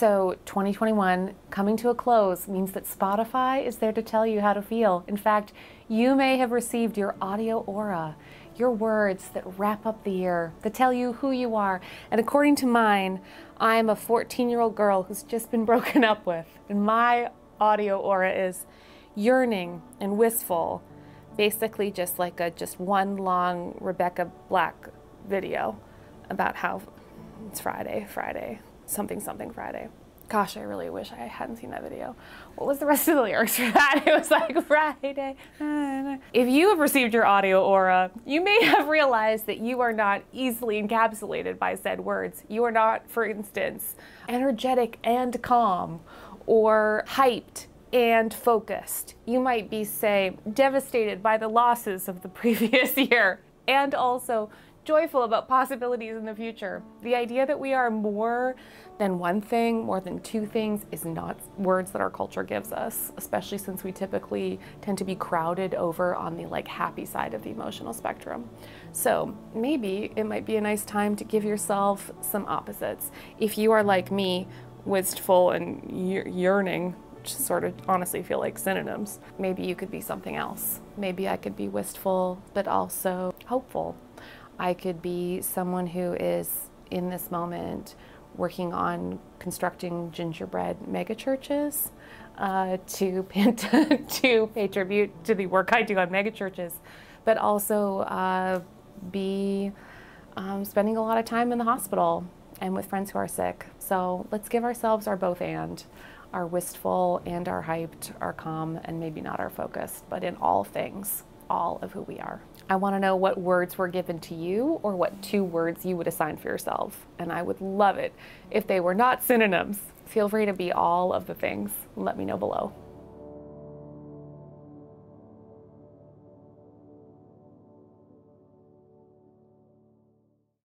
So 2021 coming to a close means that Spotify is there to tell you how to feel. In fact, you may have received your audio aura, your words that wrap up the year, that tell you who you are. And according to mine, I'm a 14 year old girl who's just been broken up with. And my audio aura is yearning and wistful, basically just like a just one long Rebecca Black video about how it's Friday, Friday, something, something Friday. Gosh, I really wish I hadn't seen that video. What was the rest of the lyrics for that? It was like Friday. If you have received your audio aura, you may have realized that you are not easily encapsulated by said words. You are not, for instance, energetic and calm or hyped and focused. You might be, say, devastated by the losses of the previous year and also joyful about possibilities in the future. The idea that we are more than one thing, more than two things, is not words that our culture gives us, especially since we typically tend to be crowded over on the like happy side of the emotional spectrum. So maybe it might be a nice time to give yourself some opposites. If you are like me, wistful and yearning which sort of honestly feel like synonyms. Maybe you could be something else. Maybe I could be wistful, but also hopeful. I could be someone who is in this moment working on constructing gingerbread megachurches uh, to, to pay tribute to the work I do on megachurches, but also uh, be um, spending a lot of time in the hospital and with friends who are sick. So let's give ourselves our both and, our wistful and our hyped, our calm and maybe not our focused, but in all things all of who we are. I want to know what words were given to you or what two words you would assign for yourself. And I would love it if they were not synonyms. Feel free to be all of the things. Let me know below.